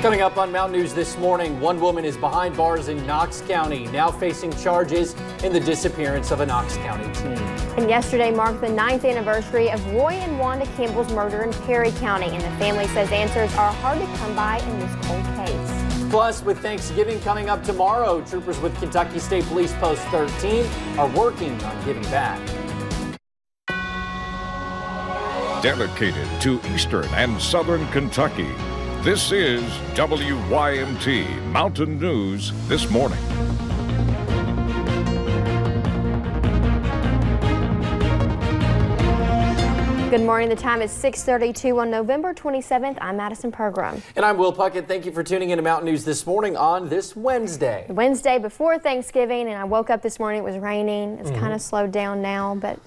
Coming up on Mountain News this morning, one woman is behind bars in Knox County, now facing charges in the disappearance of a Knox County teen. And yesterday marked the ninth anniversary of Roy and Wanda Campbell's murder in Perry County, and the family says answers are hard to come by in this cold case. Plus, with Thanksgiving coming up tomorrow, troopers with Kentucky State Police Post 13 are working on giving back. Dedicated to Eastern and Southern Kentucky. This is WYMT Mountain News this morning. Good morning. The time is 6:32 on November 27th. I'm Madison Pergram. And I'm Will Puckett. Thank you for tuning in to Mountain News this morning on this Wednesday. Wednesday before Thanksgiving, and I woke up this morning. It was raining. It's mm-hmm. kind of slowed down now, but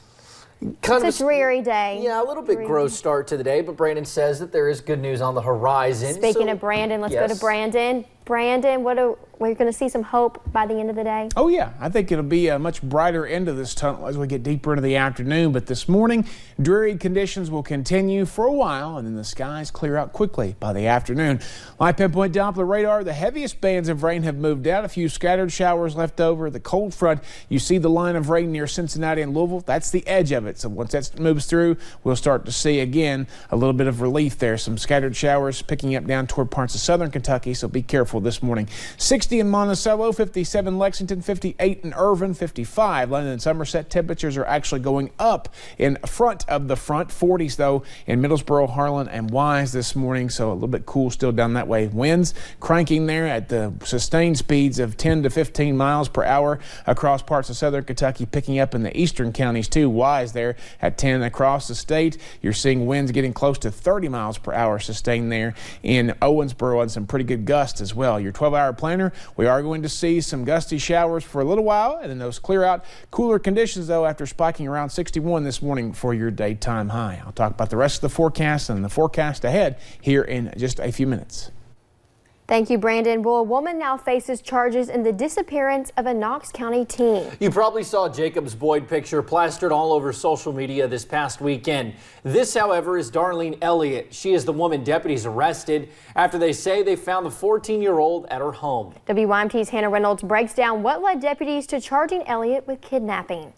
Kind it's a dreary day. Yeah, a little bit Dreary. gross start to the day, but Brandon says that there is good news on the horizon. Speaking So- of Brandon, let's go to Brandon. Brandon, what do, we're going to see some hope by the end of the day. Oh, yeah. I think it'll be a much brighter end of this tunnel as we get deeper into the afternoon. But this morning, dreary conditions will continue for a while, and then the skies clear out quickly by the afternoon. Live pinpoint Doppler radar, the heaviest bands of rain have moved out. A few scattered showers left over. The cold front, you see the line of rain near Cincinnati and Louisville. That's the edge of it. So once that moves through, we'll start to see again a little bit of relief there. Some scattered showers picking up down toward parts of southern Kentucky, so be careful this morning. 60 in Monticello, 57 Lexington, 58 in Irvine, 55 London and Somerset. Temperatures are actually going up in front of the front. 40s though in Middlesboro, Harlan, and Wise this morning, so a little bit cool still down that way. Winds cranking there at the sustained speeds of 10 to 15 miles per hour across parts of southern Kentucky, picking up in the eastern counties too. Wise there at 10 across the state. You're seeing winds getting close to 30 miles per hour sustained there in Owensboro and some pretty good gusts as well. Your 12 hour planner, we are going to see some gusty showers for a little while and then those clear out. Cooler conditions though after spiking around 61 this morning for your daytime high. I'll talk about the rest of the forecast and the forecast ahead here in just a few minutes. Thank you, Brandon. Well, a woman now faces charges in the disappearance of a Knox County teen. You probably saw Jacob's Boyd picture plastered all over social media this past weekend. This, however, is Darlene Elliott. She is the woman deputies arrested after they say they found the 14 year old at her home. WYMT's Hannah Reynolds breaks down what led deputies to charging Elliott with kidnapping.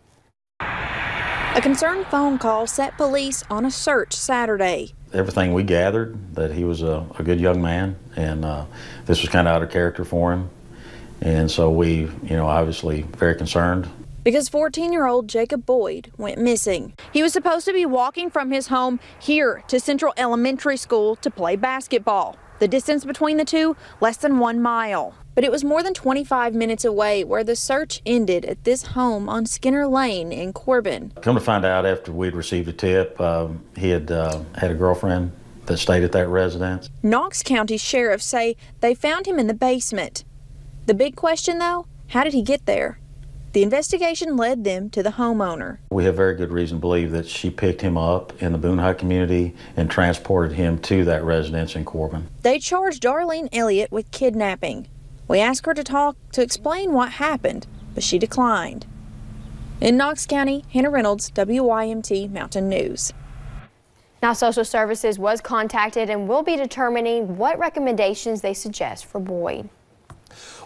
A concerned phone call set police on a search Saturday. Everything we gathered that he was a, a good young man and uh, this was kind of out of character for him and so we you know obviously very concerned Because 14 year old Jacob Boyd went missing. He was supposed to be walking from his home here to Central Elementary School to play basketball. The distance between the two, less than one mile. But it was more than 25 minutes away where the search ended at this home on Skinner Lane in Corbin. come to find out after we'd received a tip um, he had uh, had a girlfriend that stayed at that residence Knox County sheriffs say they found him in the basement. The big question, though, how did he get there? The investigation led them to the homeowner. we have very good reason to believe that she picked him up in the boone high community and transported him to that residence in corbin They charged Darlene Elliott with kidnapping. We asked her to talk to explain what happened, but she declined. In Knox County, Hannah Reynolds, WYMT Mountain News. Now, social services was contacted and will be determining what recommendations they suggest for Boyd.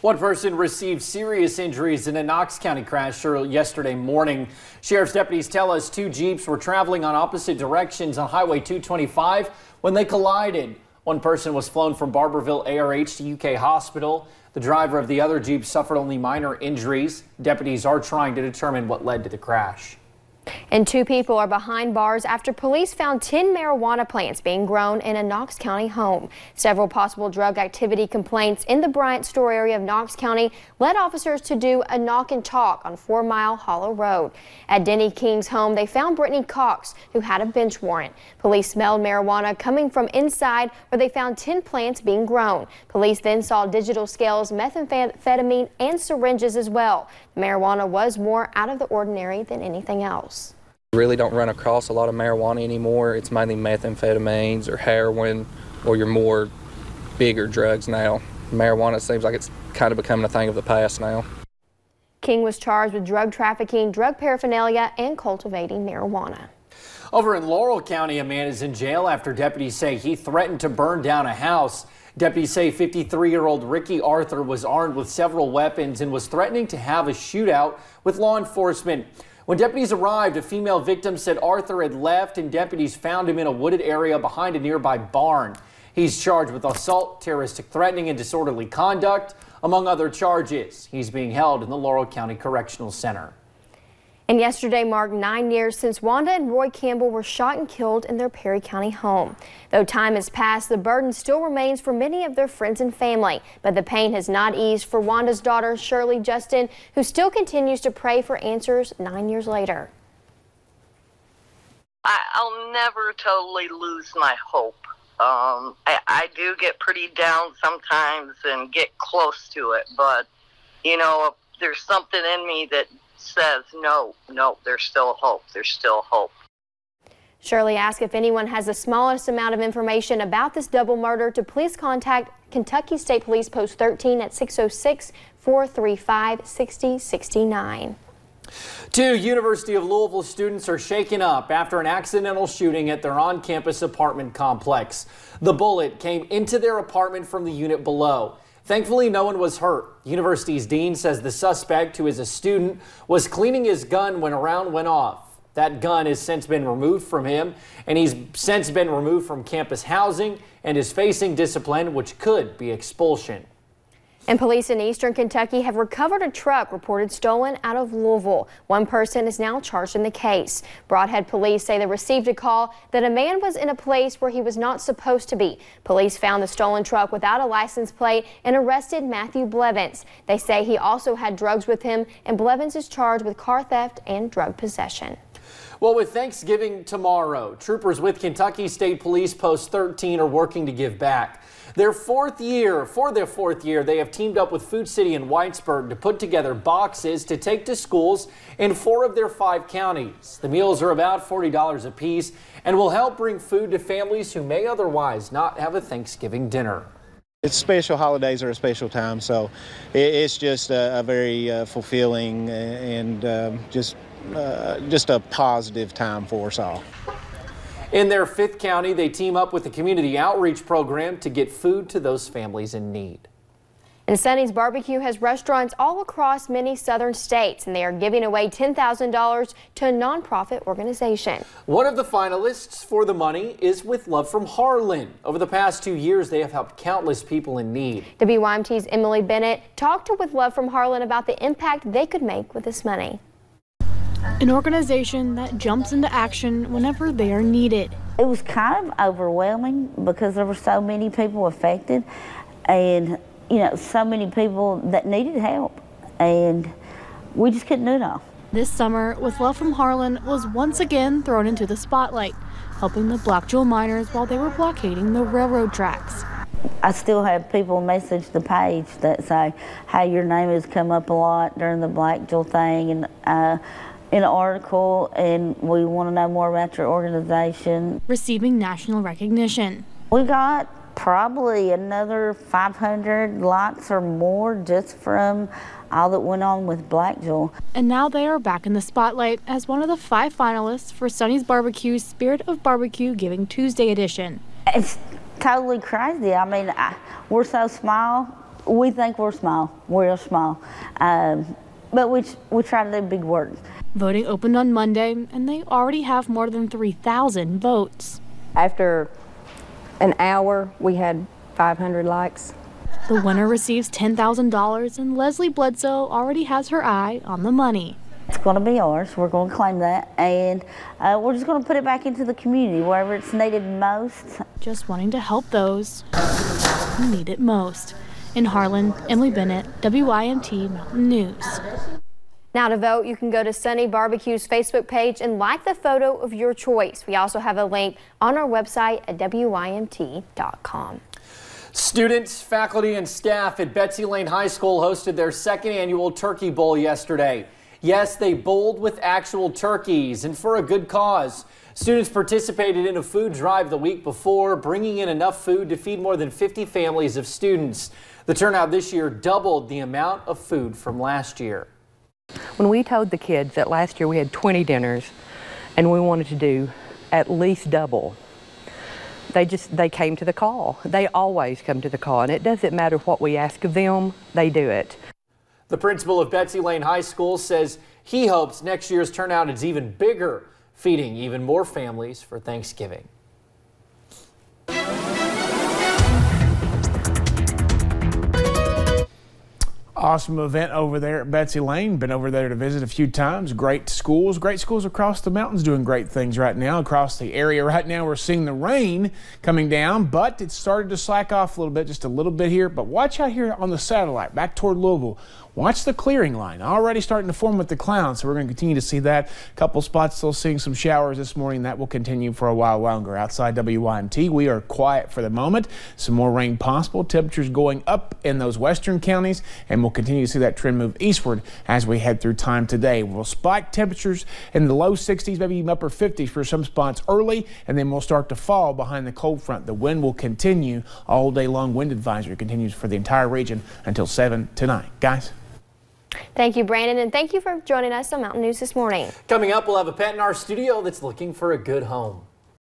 One person received serious injuries in a Knox County crash early yesterday morning. Sheriff's deputies tell us two Jeeps were traveling on opposite directions on Highway 225 when they collided. One person was flown from Barbourville ARH to UK Hospital. The driver of the other Jeep suffered only minor injuries. Deputies are trying to determine what led to the crash. And two people are behind bars after police found 10 marijuana plants being grown in a Knox County home. Several possible drug activity complaints in the Bryant Store area of Knox County led officers to do a knock and talk on Four Mile Hollow Road. At Denny King's home, they found Brittany Cox, who had a bench warrant. Police smelled marijuana coming from inside where they found 10 plants being grown. Police then saw digital scales, methamphetamine, and syringes as well. The marijuana was more out of the ordinary than anything else. Really don't run across a lot of marijuana anymore. It's mainly methamphetamines or heroin or your more bigger drugs now. Marijuana seems like it's kind of becoming a thing of the past now. King was charged with drug trafficking, drug paraphernalia, and cultivating marijuana. Over in Laurel County, a man is in jail after deputies say he threatened to burn down a house. Deputies say 53-year-old Ricky Arthur was armed with several weapons and was threatening to have a shootout with law enforcement. When deputies arrived, a female victim said Arthur had left and deputies found him in a wooded area behind a nearby barn. He's charged with assault, terroristic threatening, and disorderly conduct, among other charges. He's being held in the Laurel County Correctional Center. And yesterday marked nine years since Wanda and Roy Campbell were shot and killed in their Perry County home. Though time has passed, the burden still remains for many of their friends and family. But the pain has not eased for Wanda's daughter, Shirley Justin, who still continues to pray for answers nine years later. I'll never totally lose my hope. Um, I, I do get pretty down sometimes and get close to it, but you know, there's something in me that says, no, no, there's still hope. There's still hope. Shirley asked if anyone has the smallest amount of information about this double murder to please contact Kentucky State Police Post 13 at 606 435 6069. Two University of Louisville students are shaken up after an accidental shooting at their on-campus apartment complex. The bullet came into their apartment from the unit below. Thankfully, no one was hurt. University's dean says the suspect, who is a student, was cleaning his gun when a round went off. That gun has since been removed from him, and he's since been removed from campus housing and is facing discipline, which could be expulsion. And police in eastern Kentucky have recovered a truck reported stolen out of Louisville. One person is now charged in the case. Brodhead police say they received a call that a man was in a place where he was not supposed to be. Police found the stolen truck without a license plate and arrested Matthew Blevins. They say he also had drugs with him and Blevins is charged with car theft and drug possession. Well, with Thanksgiving tomorrow, troopers with Kentucky State Police Post 13 are working to give back. Their fourth year, for their fourth year, they have teamed up with Food City in Whitesburg to put together boxes to take to schools in four of their five counties. The meals are about $40 a piece and will help bring food to families who may otherwise not have a Thanksgiving dinner. It's special holidays are a special time, so it's just a, a very uh, fulfilling and um, just uh, just a positive time for us all. In their fifth county, they team up with the community outreach program to get food to those families in need. And Sonny's Barbecue has restaurants all across many southern states, and they are giving away $10,000 to a nonprofit organization. One of the finalists for the money is with Love from Harlan. Over the past two years, they have helped countless people in need. WYMT's Emily Bennett talked to With Love from Harlan about the impact they could make with this money. An organization that jumps into action whenever they are needed. It was kind of overwhelming because there were so many people affected and, you know, so many people that needed help. And we just couldn't do it all. This summer, With Love from Harlan was once again thrown into the spotlight, helping the Blackjewel miners while they were blockading the railroad tracks. I still have people message the page that say, hey, your name has come up a lot during the Blackjewel thing. And uh, an article and we want to know more about your organization. Receiving national recognition. We got probably another 500 likes or more just from all that went on with Blackjewel. And now they are back in the spotlight as one of the five finalists for Sonny's Barbecue's Spirit of Barbecue Giving Tuesday edition. It's totally crazy. I mean, I, we're so small. We think we're small. We're small. Um, but we, we try to do big words. Voting opened on Monday, and they already have more than 3,000 votes. After an hour, we had 500 likes. The winner receives $10,000, and Leslie Bledsoe already has her eye on the money. It's going to be ours. We're going to claim that, and uh, we're just going to put it back into the community wherever it's needed most. Just wanting to help those who need it most. In Harlan, Emily Bennett, WYMT Mountain News. Now to vote, you can go to Sonny Barbecue's Facebook page and like the photo of your choice. We also have a link on our website at WYMT.com. Students, faculty, and staff at Betsy Lane High School hosted their second annual Turkey Bowl yesterday. Yes, they bowled with actual turkeys and for a good cause. Students participated in a food drive the week before, bringing in enough food to feed more than 50 families of students. The turnout this year doubled the amount of food from last year. When we told the kids that last year we had 20 dinners and we wanted to do at least double, they just they came to the call. They always come to the call, and it doesn't matter what we ask of them, they do it. The principal of Betsy Lane High School says he hopes next year's turnout is even bigger, feeding even more families for Thanksgiving. Awesome event over there at Betsy Lane. Been over there to visit a few times. Great schools, great schools across the mountains doing great things right now across the area. Right now we're seeing the rain coming down, but it started to slack off a little bit, just a little bit here. But watch out here on the satellite back toward Louisville. Watch the clearing line already starting to form with the clouds, so we're going to continue to see that. A couple spots still seeing some showers this morning. That will continue for a while longer. Outside WYMT, we are quiet for the moment. Some more rain possible. Temperatures going up in those western counties, and we'll continue to see that trend move eastward as we head through time today. We'll spike temperatures in the low 60s, maybe even upper 50s for some spots early, and then we'll start to fall behind the cold front. The wind will continue all day long. Wind advisory continues for the entire region until 7 tonight. Guys. Thank you, Brandon, and thank you for joining us on Mountain News this morning. Coming up, we'll have a pet in our studio that's looking for a good home.